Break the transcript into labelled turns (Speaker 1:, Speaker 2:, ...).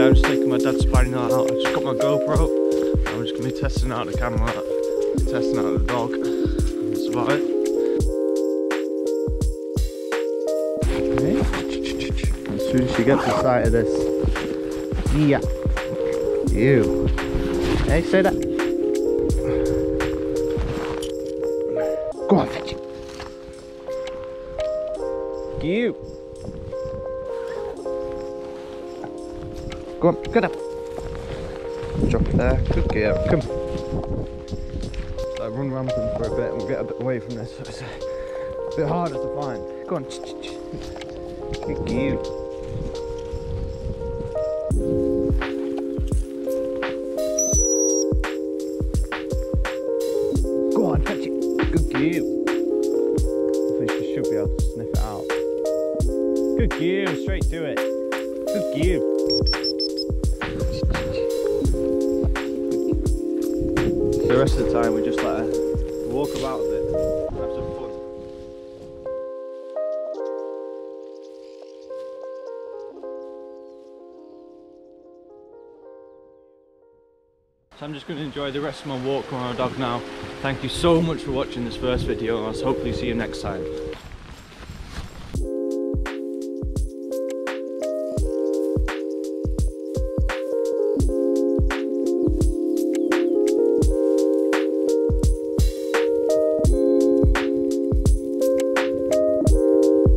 Speaker 1: I'm just taking my dad's spotting out. I just got my GoPro. I'm just gonna be testing out the camera, testing out the dog. That's about it. As soon as she gets the sight of this, yeah, you. Hey, say that. Go on, fetch it. You. Go on, get up. Drop it there. Good girl. Come. So run rampant for a bit and we'll get a bit away from this. It's a bit harder to find. Go on. Good girl. Go on, fetch it. Good girl. I think she should be able to sniff it out. Good girl, straight to it. Good girl. The rest of the time we just her walk about a bit, have some fun. So I'm just going to enjoy the rest of my walk with my dog now. Thank you so much for watching this first video and I'll hopefully see you next time.